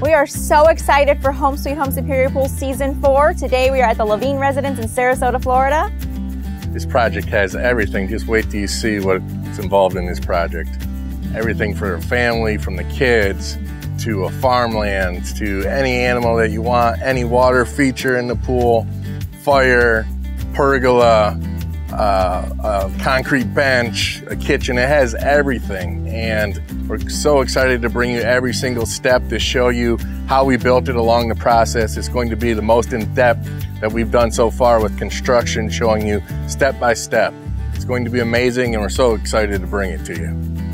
We are so excited for Home Sweet Home Superior Pool Season 4. Today we are at the Levine residence in Sarasota, Florida. This project has everything. Just wait till you see what's involved in this project. Everything for a family, from the kids to a farmland to any animal that you want, any water feature in the pool, fire, pergola, uh, a concrete bench, a kitchen. It has everything. And we're so excited to bring you every single step to show you how we built it along the process. It's going to be the most in depth that we've done so far with construction, showing you step by step. It's going to be amazing, and we're so excited to bring it to you.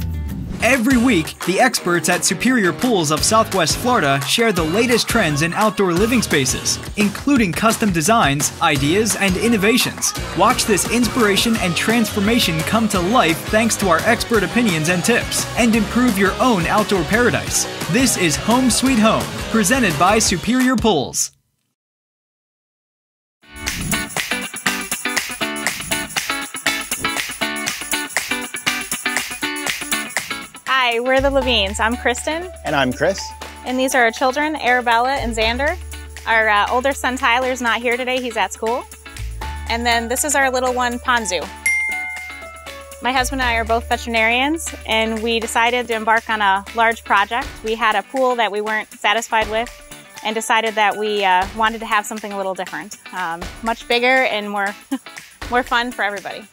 Every week, the experts at Superior Pools of Southwest Florida share the latest trends in outdoor living spaces, including custom designs, ideas, and innovations. Watch this inspiration and transformation come to life thanks to our expert opinions and tips, and improve your own outdoor paradise. This is Home Sweet Home, presented by Superior Pools. Hi, we're the Levines. I'm Kristen. And I'm Chris. And these are our children, Arabella and Xander. Our uh, older son Tyler's not here today, he's at school. And then this is our little one, Ponzu. My husband and I are both veterinarians, and we decided to embark on a large project. We had a pool that we weren't satisfied with, and decided that we uh, wanted to have something a little different, um, much bigger and more, more fun for everybody.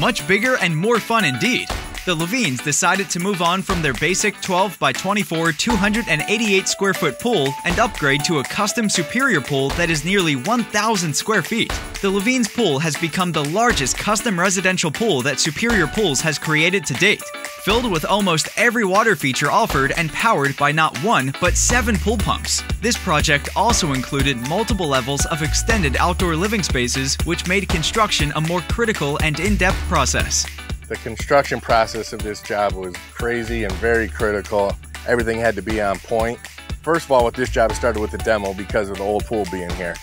Much bigger and more fun indeed the Levines decided to move on from their basic 12 by 24 288 square foot pool and upgrade to a custom superior pool that is nearly 1,000 square feet. The Levines pool has become the largest custom residential pool that Superior Pools has created to date. Filled with almost every water feature offered and powered by not one, but seven pool pumps. This project also included multiple levels of extended outdoor living spaces, which made construction a more critical and in depth process. The construction process of this job was crazy and very critical. Everything had to be on point. First of all, with this job, it started with the demo because of the old pool being here.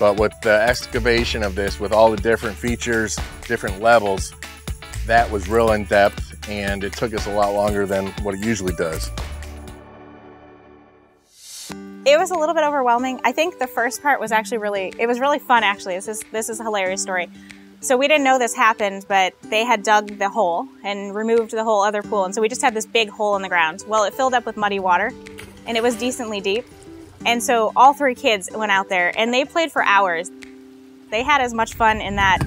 But with the excavation of this, with all the different features, different levels, that was real in depth and it took us a lot longer than what it usually does. It was a little bit overwhelming. I think the first part was actually really, it was really fun actually. This is, this is a hilarious story. So we didn't know this happened, but they had dug the hole and removed the whole other pool. And so we just had this big hole in the ground. Well, it filled up with muddy water and it was decently deep. And so all three kids went out there and they played for hours. They had as much fun in that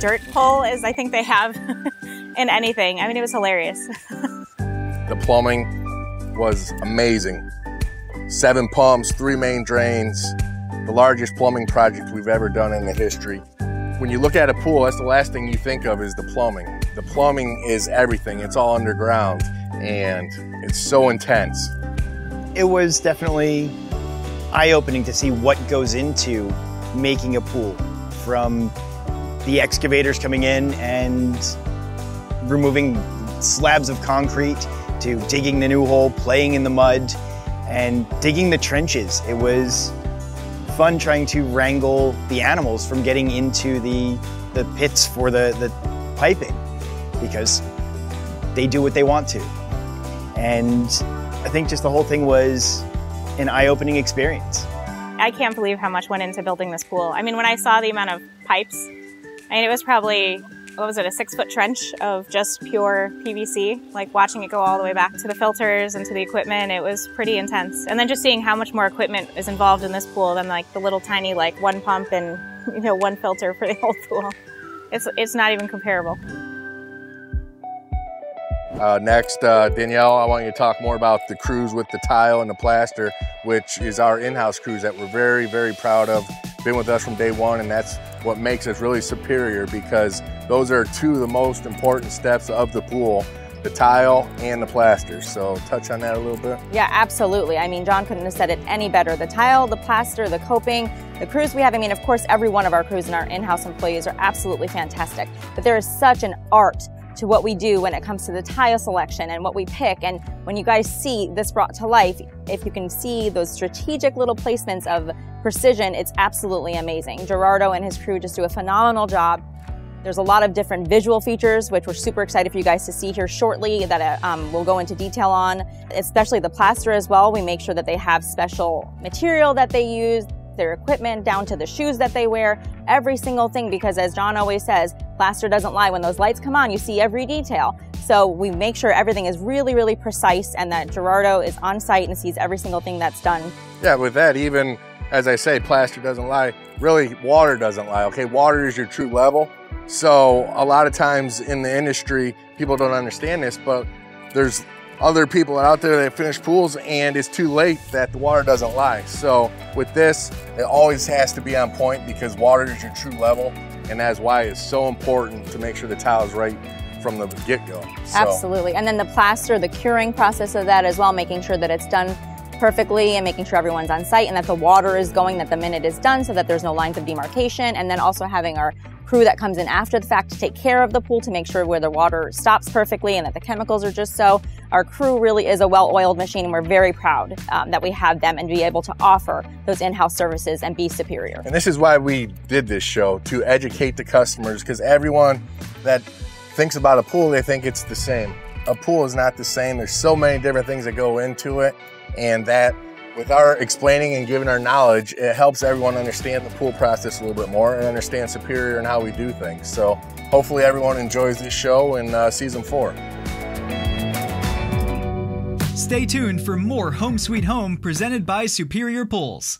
dirt hole as I think they have in anything. I mean, it was hilarious. the plumbing was amazing. Seven pumps, three main drains, the largest plumbing project we've ever done in the history. When you look at a pool, that's the last thing you think of is the plumbing. The plumbing is everything. It's all underground and it's so intense. It was definitely eye-opening to see what goes into making a pool from the excavators coming in and removing slabs of concrete to digging the new hole, playing in the mud, and digging the trenches. It was fun trying to wrangle the animals from getting into the, the pits for the, the piping because they do what they want to. And I think just the whole thing was an eye-opening experience. I can't believe how much went into building this pool. I mean, when I saw the amount of pipes, I mean, it was probably what was it, a six foot trench of just pure PVC. Like watching it go all the way back to the filters and to the equipment, it was pretty intense. And then just seeing how much more equipment is involved in this pool than like the little tiny like one pump and you know one filter for the whole pool. It's it's not even comparable. Uh, next, uh, Danielle, I want you to talk more about the crews with the tile and the plaster, which is our in-house crews that we're very, very proud of. Been with us from day one, and that's what makes us really superior because those are two of the most important steps of the pool the tile and the plaster. So touch on that a little bit. Yeah, absolutely. I mean, John couldn't have said it any better. The tile, the plaster, the coping, the crews we have. I mean, of course, every one of our crews and our in-house employees are absolutely fantastic. But there is such an art to what we do when it comes to the tile selection and what we pick. And when you guys see this brought to life, if you can see those strategic little placements of precision, it's absolutely amazing. Gerardo and his crew just do a phenomenal job. There's a lot of different visual features, which we're super excited for you guys to see here shortly that uh, um, we'll go into detail on. especially the plaster as well. We make sure that they have special material that they use, their equipment down to the shoes that they wear, every single thing because as John always says, plaster doesn't lie. When those lights come on, you see every detail. So we make sure everything is really, really precise and that Gerardo is on site and sees every single thing that's done. Yeah, with that, even as I say, plaster doesn't lie, really water doesn't lie, okay? Water is your true level. So a lot of times in the industry, people don't understand this, but there's other people out there that finish pools and it's too late that the water doesn't lie. So with this, it always has to be on point because water is your true level and that's why it's so important to make sure the tile is right from the get-go. So. Absolutely. And then the plaster, the curing process of that as well, making sure that it's done perfectly and making sure everyone's on site and that the water is going that the minute is done so that there's no lines of demarcation and then also having our crew that comes in after the fact to take care of the pool to make sure where the water stops perfectly and that the chemicals are just so. Our crew really is a well-oiled machine and we're very proud um, that we have them and be able to offer those in-house services and be superior. And this is why we did this show, to educate the customers because everyone that thinks about a pool, they think it's the same. A pool is not the same. There's so many different things that go into it and that with our explaining and giving our knowledge, it helps everyone understand the pool process a little bit more and understand Superior and how we do things. So hopefully everyone enjoys this show in uh, season four. Stay tuned for more Home Sweet Home presented by Superior Pools.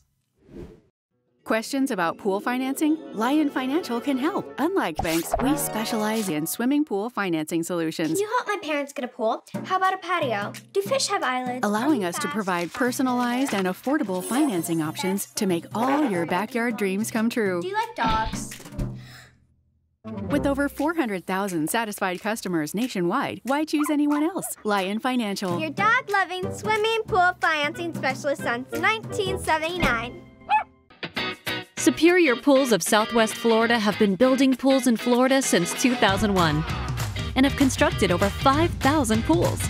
Questions about pool financing? Lyon Financial can help. Unlike banks, we specialize in swimming pool financing solutions. Can you help my parents get a pool? How about a patio? Do fish have eyelids? Allowing us to provide personalized and affordable financing options to make all your backyard dreams come true. Do you like dogs? With over 400,000 satisfied customers nationwide, why choose anyone else? Lyon Financial. Your dog loving swimming pool financing specialist since 1979. Superior Pools of Southwest Florida have been building pools in Florida since 2001 and have constructed over 5,000 pools.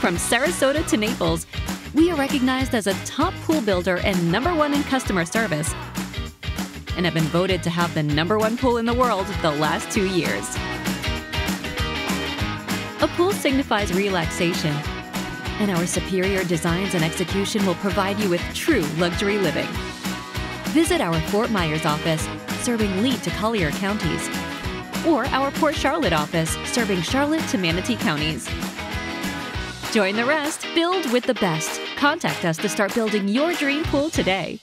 From Sarasota to Naples, we are recognized as a top pool builder and number one in customer service and have been voted to have the number one pool in the world the last two years. A pool signifies relaxation, and our superior designs and execution will provide you with true luxury living. Visit our Fort Myers office, serving Lee to Collier counties, or our Port Charlotte office, serving Charlotte to Manatee counties. Join the rest, build with the best. Contact us to start building your dream pool today.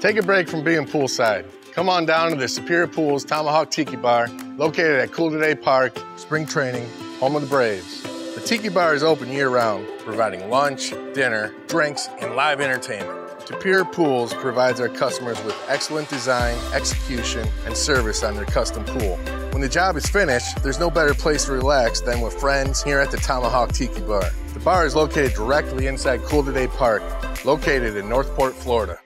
Take a break from being poolside. Come on down to the Superior Pools Tomahawk Tiki Bar, located at Cool Today Park, Spring Training, home of the Braves. The Tiki Bar is open year round, providing lunch, dinner, drinks, and live entertainment. Superior Pools provides our customers with excellent design, execution, and service on their custom pool. When the job is finished, there's no better place to relax than with friends here at the Tomahawk Tiki Bar. The bar is located directly inside Cool Today Park, located in Northport, Florida.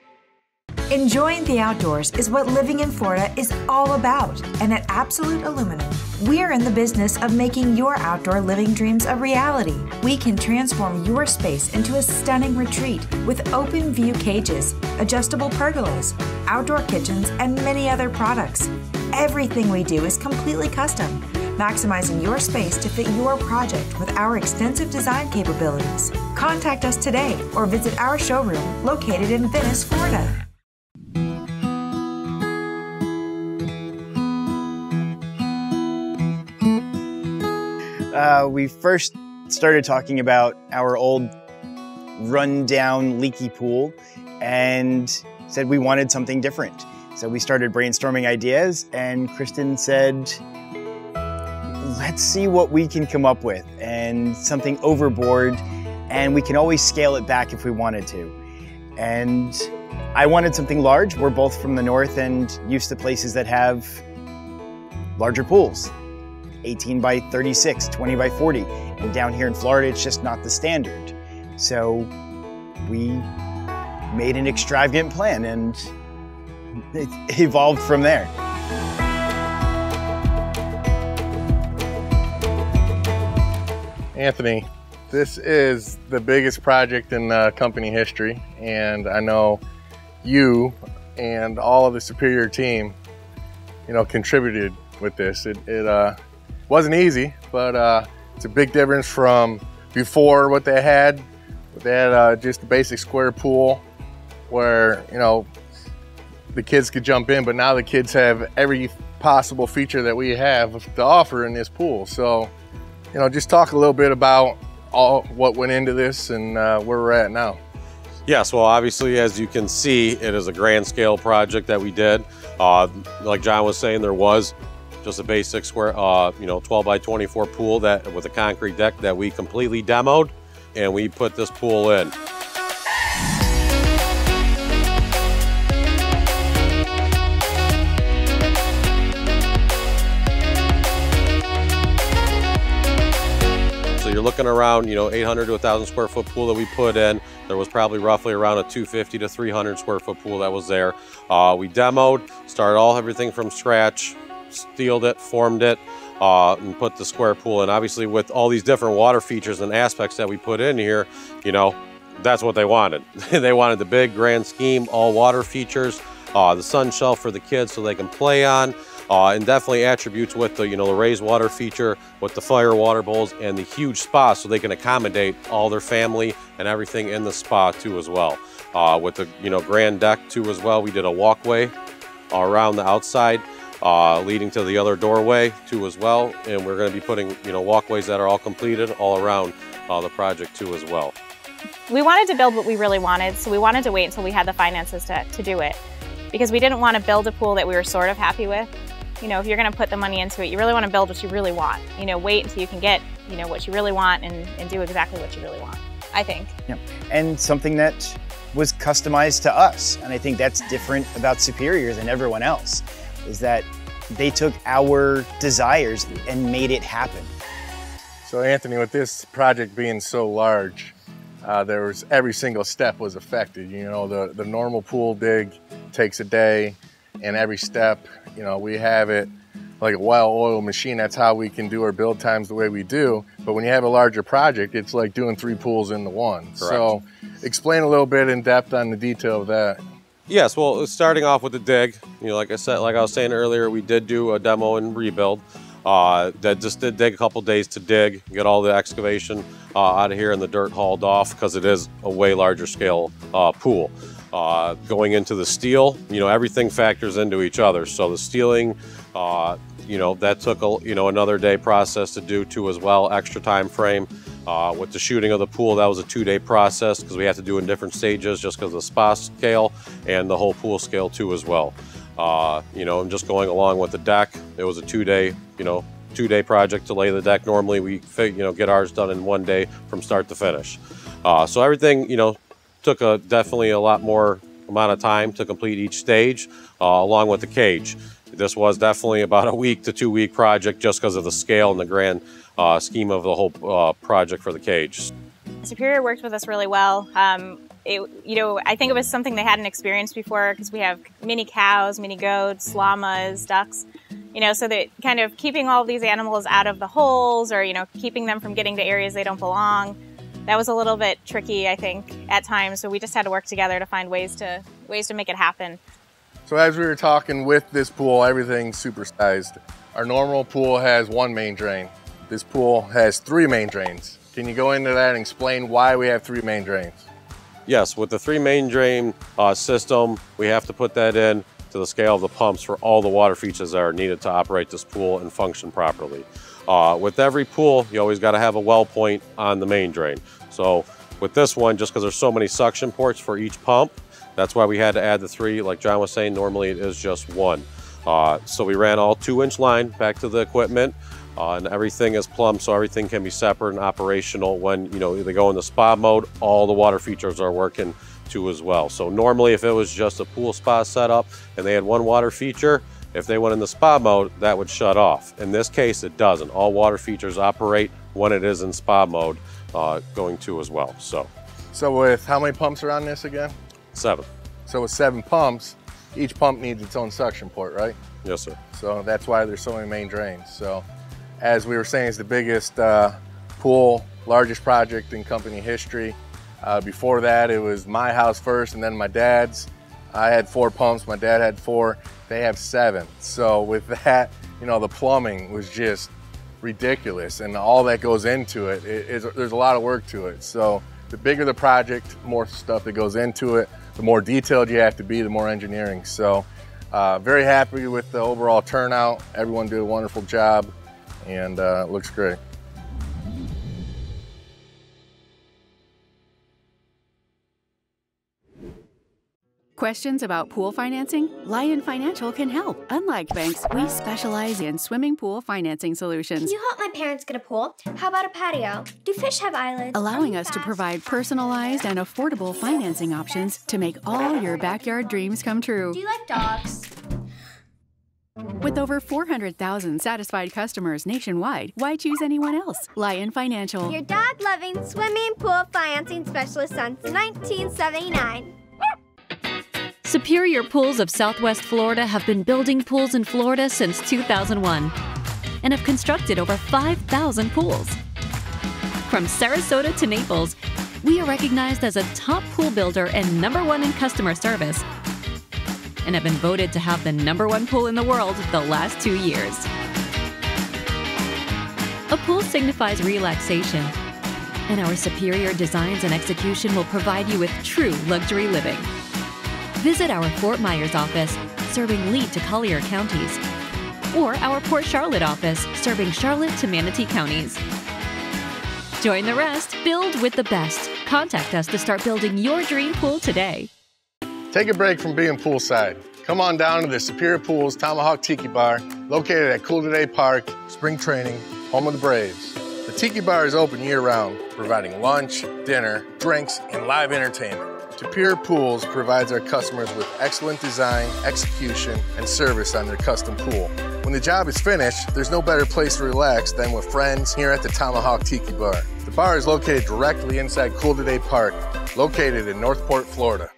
Enjoying the outdoors is what living in Florida is all about. And at Absolute Aluminum, we're in the business of making your outdoor living dreams a reality. We can transform your space into a stunning retreat with open view cages, adjustable pergolas, outdoor kitchens, and many other products. Everything we do is completely custom, maximizing your space to fit your project with our extensive design capabilities. Contact us today or visit our showroom located in Venice, Florida. Uh, we first started talking about our old run-down leaky pool and said we wanted something different. So we started brainstorming ideas and Kristen said, let's see what we can come up with and something overboard and we can always scale it back if we wanted to. And I wanted something large. We're both from the north and used to places that have larger pools. 18 by 36, 20 by 40. And down here in Florida, it's just not the standard. So we made an extravagant plan and it evolved from there. Anthony, this is the biggest project in uh, company history, and I know you and all of the Superior team, you know, contributed with this. It, it uh, wasn't easy, but uh, it's a big difference from before what they had. They had uh, just a basic square pool where, you know, the kids could jump in, but now the kids have every possible feature that we have to offer in this pool. So, you know, just talk a little bit about all what went into this and uh, where we're at now. Yes, well, obviously, as you can see, it is a grand scale project that we did. Uh, like John was saying, there was just a basic square, uh, you know, 12 by 24 pool that with a concrete deck that we completely demoed, and we put this pool in. So you're looking around, you know, 800 to 1,000 square foot pool that we put in. There was probably roughly around a 250 to 300 square foot pool that was there. Uh, we demoed, started all everything from scratch, steeled it, formed it, uh, and put the square pool in. Obviously, with all these different water features and aspects that we put in here, you know, that's what they wanted. they wanted the big grand scheme, all water features, uh, the sun shelf for the kids so they can play on uh, and definitely attributes with the you know the raised water feature with the fire water bowls and the huge spa so they can accommodate all their family and everything in the spa too as well uh, with the you know grand deck too as well we did a walkway around the outside uh, leading to the other doorway too as well and we're going to be putting you know walkways that are all completed all around uh, the project too as well we wanted to build what we really wanted so we wanted to wait until we had the finances to, to do it because we didn't want to build a pool that we were sort of happy with you know, if you're going to put the money into it, you really want to build what you really want. You know, wait until you can get, you know, what you really want and, and do exactly what you really want, I think. Yeah. And something that was customized to us. And I think that's different about Superior than everyone else, is that they took our desires and made it happen. So Anthony, with this project being so large, uh, there was every single step was affected. You know, the, the normal pool dig takes a day and every step you know, we have it like a well-oiled machine. That's how we can do our build times the way we do. But when you have a larger project, it's like doing three pools into one. Correct. So explain a little bit in depth on the detail of that. Yes, well, starting off with the dig, you know, like I said, like I was saying earlier, we did do a demo and rebuild. Uh, that just did dig a couple days to dig, get all the excavation uh, out of here and the dirt hauled off because it is a way larger scale uh, pool. Uh, going into the steel, you know, everything factors into each other. So the steeling, uh, you know, that took a, you know another day process to do too as well, extra time frame. Uh, with the shooting of the pool, that was a two-day process because we had to do in different stages just because of the spa scale and the whole pool scale too as well. Uh, you know, and just going along with the deck, it was a two-day, you know, two-day project to lay the deck. Normally, we you know get ours done in one day from start to finish. Uh, so everything, you know, took a definitely a lot more amount of time to complete each stage, uh, along with the cage. This was definitely about a week to two week project just because of the scale and the grand uh, scheme of the whole uh, project for the cage. Superior worked with us really well. Um, it, you know, I think it was something they hadn't experienced before because we have mini cows, mini goats, llamas, ducks. You know, so that kind of keeping all of these animals out of the holes or, you know, keeping them from getting to areas they don't belong that was a little bit tricky, I think, at times. So we just had to work together to find ways to ways to make it happen. So as we were talking with this pool, everything's supersized. Our normal pool has one main drain. This pool has three main drains. Can you go into that and explain why we have three main drains? Yes, with the three main drain uh, system, we have to put that in to the scale of the pumps for all the water features that are needed to operate this pool and function properly. Uh, with every pool, you always got to have a well point on the main drain. So with this one, just because there's so many suction ports for each pump, that's why we had to add the three. Like John was saying, normally it is just one. Uh, so we ran all two inch line back to the equipment uh, and everything is plumbed so everything can be separate and operational when you know they go in the spa mode all the water features are working too as well so normally if it was just a pool spa setup and they had one water feature if they went in the spa mode, that would shut off. In this case, it doesn't. All water features operate when it is in spa mode, uh, going to as well. So, so with how many pumps are on this again? Seven. So with seven pumps, each pump needs its own suction port, right? Yes, sir. So that's why there's so many main drains. So, as we were saying, is the biggest uh, pool, largest project in company history. Uh, before that, it was my house first, and then my dad's. I had four pumps. My dad had four. They have seven. So with that, you know, the plumbing was just ridiculous and all that goes into it, it is, there's a lot of work to it. So the bigger the project, more stuff that goes into it, the more detailed you have to be, the more engineering. So uh, very happy with the overall turnout. Everyone did a wonderful job and uh, looks great. Questions about pool financing? Lyon Financial can help. Unlike banks, we specialize in swimming pool financing solutions. Can you help my parents get a pool? How about a patio? Do fish have eyelids? Allowing us to provide personalized and affordable financing options to make all your backyard dreams come true. Do you like dogs? With over 400,000 satisfied customers nationwide, why choose anyone else? Lyon Financial. Your dog loving swimming pool financing specialist since 1979. Superior Pools of Southwest Florida have been building pools in Florida since 2001 and have constructed over 5,000 pools. From Sarasota to Naples, we are recognized as a top pool builder and number one in customer service and have been voted to have the number one pool in the world the last two years. A pool signifies relaxation, and our superior designs and execution will provide you with true luxury living. Visit our Fort Myers office, serving Lee to Collier counties, or our Port Charlotte office, serving Charlotte to Manatee counties. Join the rest, build with the best. Contact us to start building your dream pool today. Take a break from being poolside. Come on down to the Superior Pools Tomahawk Tiki Bar, located at Cool Today Park, Spring Training, home of the Braves. The Tiki Bar is open year round, providing lunch, dinner, drinks, and live entertainment. Superior Pools provides our customers with excellent design, execution, and service on their custom pool. When the job is finished, there's no better place to relax than with friends here at the Tomahawk Tiki Bar. The bar is located directly inside Cool Today Park, located in Northport, Florida.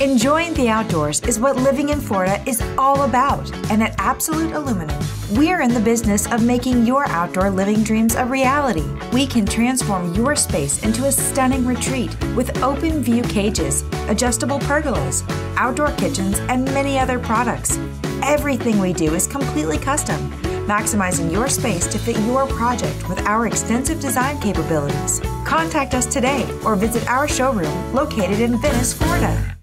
Enjoying the outdoors is what living in Florida is all about. And at Absolute Aluminum, we're in the business of making your outdoor living dreams a reality. We can transform your space into a stunning retreat with open view cages, adjustable pergolas, outdoor kitchens, and many other products. Everything we do is completely custom, maximizing your space to fit your project with our extensive design capabilities. Contact us today or visit our showroom located in Venice, Florida.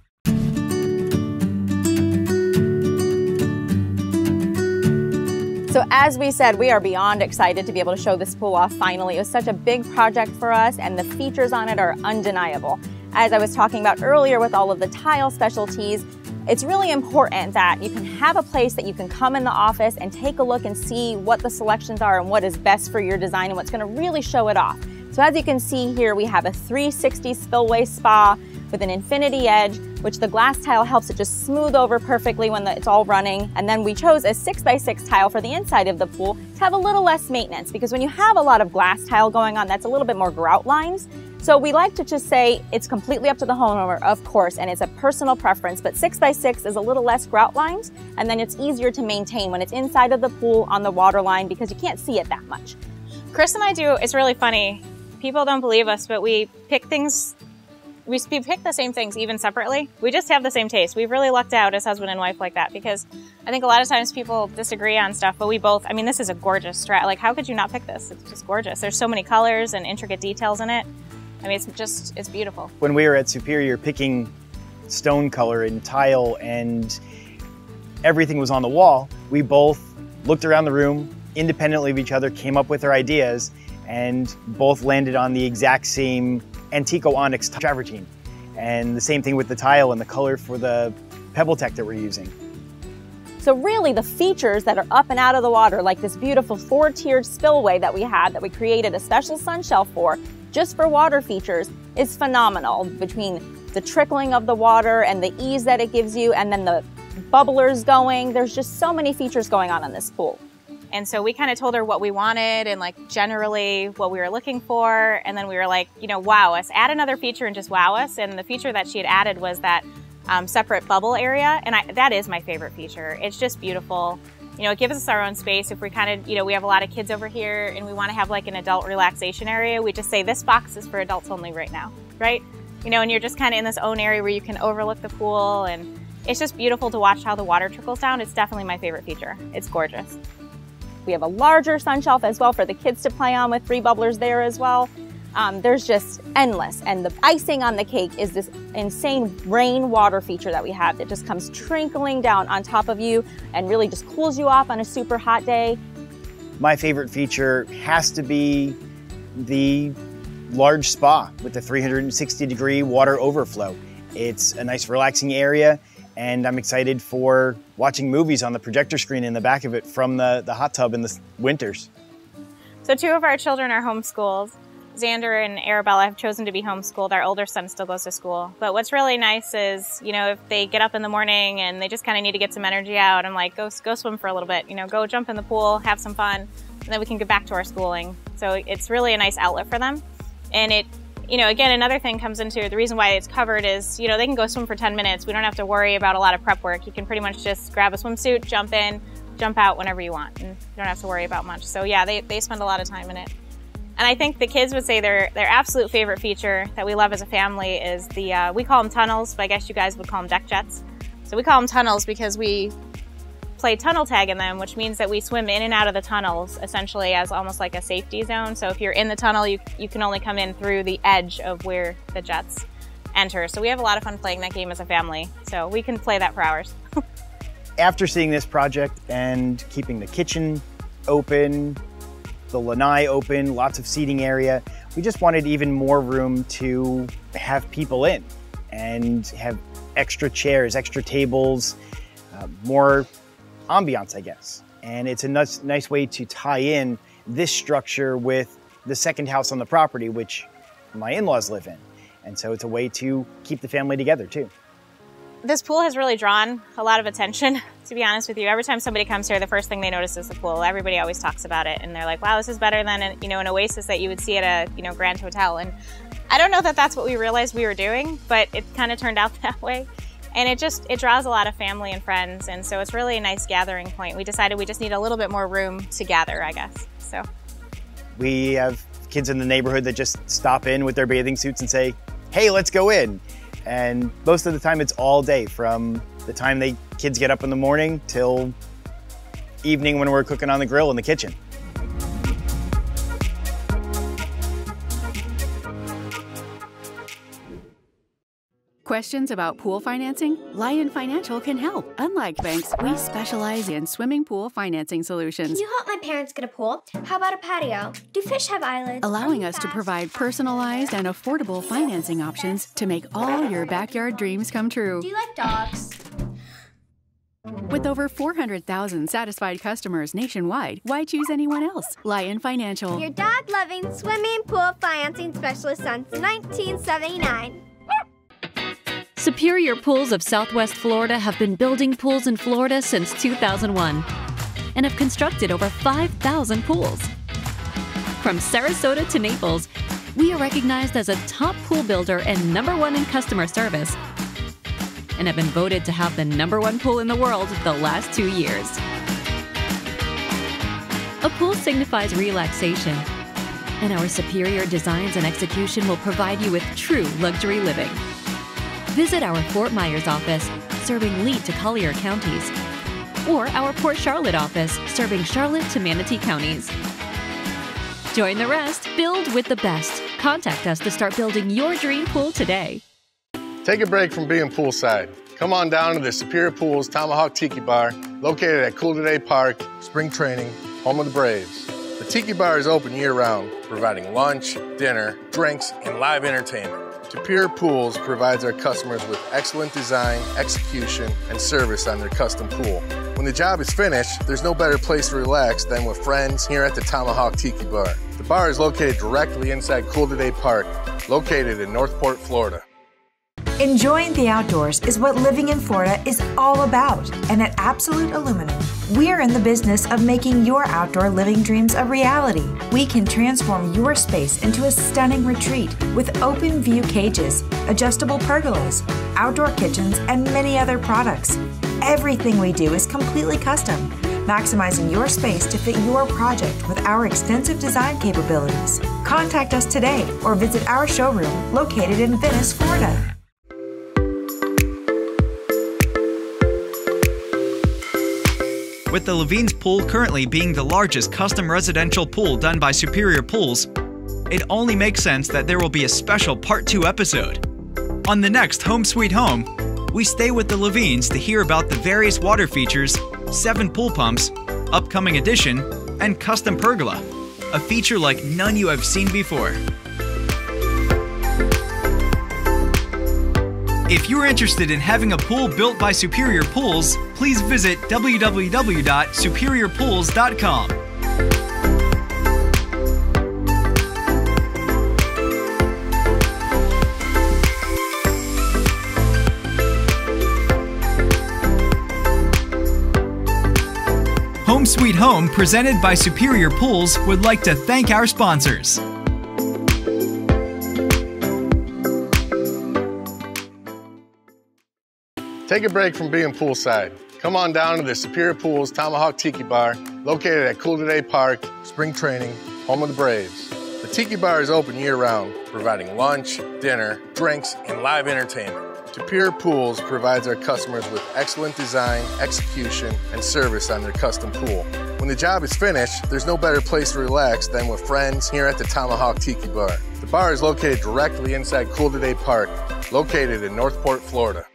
So as we said, we are beyond excited to be able to show this pool off finally. It was such a big project for us and the features on it are undeniable. As I was talking about earlier with all of the tile specialties, it's really important that you can have a place that you can come in the office and take a look and see what the selections are and what is best for your design and what's gonna really show it off. So as you can see here, we have a 360 spillway spa with an infinity edge, which the glass tile helps it just smooth over perfectly when the, it's all running. And then we chose a six by six tile for the inside of the pool to have a little less maintenance because when you have a lot of glass tile going on, that's a little bit more grout lines. So we like to just say it's completely up to the homeowner, of course, and it's a personal preference, but six by six is a little less grout lines, and then it's easier to maintain when it's inside of the pool on the water line because you can't see it that much. Chris and I do, it's really funny. People don't believe us, but we pick things we pick the same things even separately. We just have the same taste. We've really lucked out as husband and wife like that because I think a lot of times people disagree on stuff, but we both, I mean, this is a gorgeous strat. Like, how could you not pick this? It's just gorgeous. There's so many colors and intricate details in it. I mean, it's just, it's beautiful. When we were at Superior picking stone color and tile and everything was on the wall, we both looked around the room independently of each other, came up with our ideas, and both landed on the exact same Antico Onyx travertine. And the same thing with the tile and the color for the PebbleTec that we're using. So really the features that are up and out of the water, like this beautiful four-tiered spillway that we had that we created a special sun shelf for, just for water features, is phenomenal between the trickling of the water and the ease that it gives you and then the bubblers going. There's just so many features going on in this pool. And so we kind of told her what we wanted and like generally what we were looking for. And then we were like, you know, wow us, add another feature and just wow us. And the feature that she had added was that um, separate bubble area. And I, that is my favorite feature. It's just beautiful. You know, it gives us our own space. If we kind of, you know, we have a lot of kids over here and we want to have like an adult relaxation area, we just say this box is for adults only right now, right? You know, and you're just kind of in this own area where you can overlook the pool and it's just beautiful to watch how the water trickles down. It's definitely my favorite feature. It's gorgeous. We have a larger sun shelf as well for the kids to play on with three bubblers there as well. Um, there's just endless. And the icing on the cake is this insane rainwater feature that we have that just comes trickling down on top of you and really just cools you off on a super hot day. My favorite feature has to be the large spa with the 360 degree water overflow. It's a nice relaxing area and I'm excited for watching movies on the projector screen in the back of it from the, the hot tub in the winters. So two of our children are homeschooled. Xander and Arabella have chosen to be homeschooled. Our older son still goes to school. But what's really nice is, you know, if they get up in the morning and they just kind of need to get some energy out, I'm like, go, go swim for a little bit. You know, go jump in the pool, have some fun, and then we can get back to our schooling. So it's really a nice outlet for them. And it, you know, again, another thing comes into the reason why it's covered is, you know, they can go swim for 10 minutes. We don't have to worry about a lot of prep work. You can pretty much just grab a swimsuit, jump in, jump out whenever you want, and you don't have to worry about much. So yeah, they, they spend a lot of time in it. And I think the kids would say their their absolute favorite feature that we love as a family is the uh, we call them tunnels, but I guess you guys would call them deck jets. So we call them tunnels because we play tunnel tag in them, which means that we swim in and out of the tunnels essentially as almost like a safety zone. So if you're in the tunnel, you you can only come in through the edge of where the jets enter. So we have a lot of fun playing that game as a family. So we can play that for hours. After seeing this project and keeping the kitchen open, the lanai open, lots of seating area. We just wanted even more room to have people in and have extra chairs, extra tables, uh, more ambiance, I guess. And it's a nice, nice way to tie in this structure with the second house on the property, which my in-laws live in. And so it's a way to keep the family together too this pool has really drawn a lot of attention, to be honest with you. Every time somebody comes here, the first thing they notice is the pool. Everybody always talks about it, and they're like, wow, this is better than, an, you know, an oasis that you would see at a, you know, Grand Hotel. And I don't know that that's what we realized we were doing, but it kind of turned out that way. And it just, it draws a lot of family and friends, and so it's really a nice gathering point. We decided we just need a little bit more room to gather, I guess, so. We have kids in the neighborhood that just stop in with their bathing suits and say, hey, let's go in. And most of the time it's all day from the time the kids get up in the morning till evening when we're cooking on the grill in the kitchen. Questions about pool financing? Lyon Financial can help. Unlike banks, we specialize in swimming pool financing solutions. Can you help my parents get a pool? How about a patio? Do fish have eyelids? Allowing us to provide personalized and affordable financing options to make all your backyard dreams come true. Do you like dogs? With over 400,000 satisfied customers nationwide, why choose anyone else? Lyon Financial. Your dog loving swimming pool financing specialist since 1979. Superior Pools of Southwest Florida have been building pools in Florida since 2001 and have constructed over 5,000 pools. From Sarasota to Naples, we are recognized as a top pool builder and number one in customer service and have been voted to have the number one pool in the world the last two years. A pool signifies relaxation, and our superior designs and execution will provide you with true luxury living. Visit our Fort Myers office, serving Lee to Collier counties, or our Port Charlotte office, serving Charlotte to Manatee counties. Join the rest, build with the best. Contact us to start building your dream pool today. Take a break from being poolside. Come on down to the Superior Pools Tomahawk Tiki Bar, located at Cool Today Park, Spring Training, home of the Braves. The Tiki Bar is open year round, providing lunch, dinner, drinks, and live entertainment. Superior Pools provides our customers with excellent design, execution, and service on their custom pool. When the job is finished, there's no better place to relax than with friends here at the Tomahawk Tiki Bar. The bar is located directly inside Cool Today Park, located in Northport, Florida. Enjoying the outdoors is what living in Florida is all about. And at Absolute Aluminum, we're in the business of making your outdoor living dreams a reality. We can transform your space into a stunning retreat with open view cages, adjustable pergolas, outdoor kitchens, and many other products. Everything we do is completely custom, maximizing your space to fit your project with our extensive design capabilities. Contact us today or visit our showroom located in Venice, Florida. With the Levines pool currently being the largest custom residential pool done by Superior Pools, it only makes sense that there will be a special part 2 episode. On the next Home Sweet Home, we stay with the Levines to hear about the various water features, 7 pool pumps, upcoming addition, and custom pergola, a feature like none you have seen before. If you're interested in having a pool built by Superior Pools, please visit www.superiorpools.com. Home Sweet Home, presented by Superior Pools, would like to thank our sponsors. Take a break from being poolside. Come on down to the Superior Pools Tomahawk Tiki Bar, located at Cool Today Park, Spring Training, home of the Braves. The Tiki Bar is open year round, providing lunch, dinner, drinks, and live entertainment. Superior Pools provides our customers with excellent design, execution, and service on their custom pool. When the job is finished, there's no better place to relax than with friends here at the Tomahawk Tiki Bar. The bar is located directly inside Cool Today Park, located in Northport, Florida.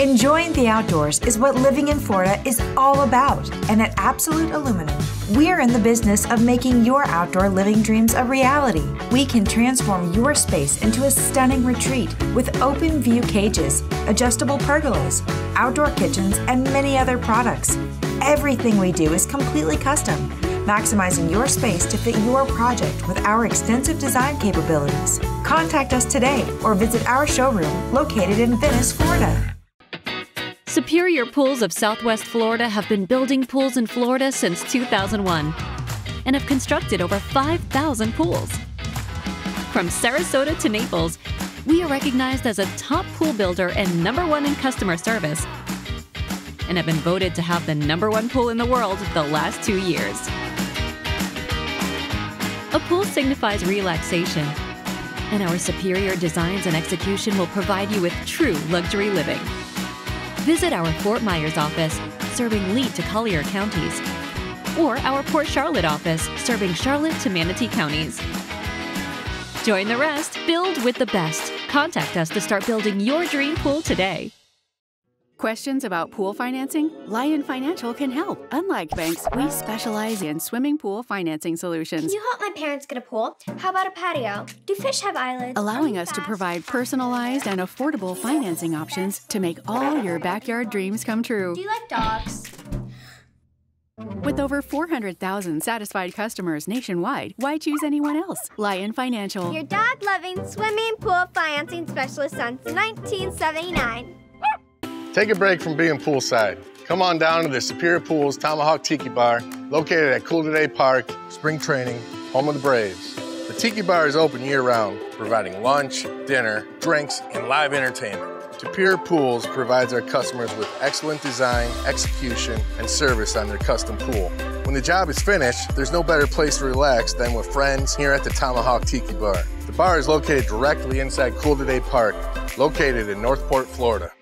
Enjoying the outdoors is what living in Florida is all about. And at Absolute Aluminum, we're in the business of making your outdoor living dreams a reality. We can transform your space into a stunning retreat with open view cages, adjustable pergolas, outdoor kitchens, and many other products. Everything we do is completely custom, maximizing your space to fit your project with our extensive design capabilities. Contact us today or visit our showroom located in Venice, Florida. Superior Pools of Southwest Florida have been building pools in Florida since 2001 and have constructed over 5,000 pools. From Sarasota to Naples, we are recognized as a top pool builder and number one in customer service and have been voted to have the number one pool in the world the last two years. A pool signifies relaxation, and our superior designs and execution will provide you with true luxury living. Visit our Fort Myers office, serving Lee to Collier counties, or our Port Charlotte office, serving Charlotte to Manatee counties. Join the rest, build with the best. Contact us to start building your dream pool today. Questions about pool financing? Lyon Financial can help. Unlike banks, we specialize in swimming pool financing solutions. Can you help my parents get a pool? How about a patio? Do fish have eyelids? allowing us to provide personalized and affordable financing options to make all your backyard dreams come true. Do you like dogs? With over 400,000 satisfied customers nationwide, why choose anyone else? Lyon Financial. Your dog loving swimming pool financing specialist since 1979. Take a break from being poolside. Come on down to the Superior Pools Tomahawk Tiki Bar, located at Cool Today Park, Spring Training, home of the Braves. The Tiki Bar is open year round, providing lunch, dinner, drinks, and live entertainment. Superior Pools provides our customers with excellent design, execution, and service on their custom pool. When the job is finished, there's no better place to relax than with friends here at the Tomahawk Tiki Bar. The bar is located directly inside Cool Today Park, located in Northport, Florida.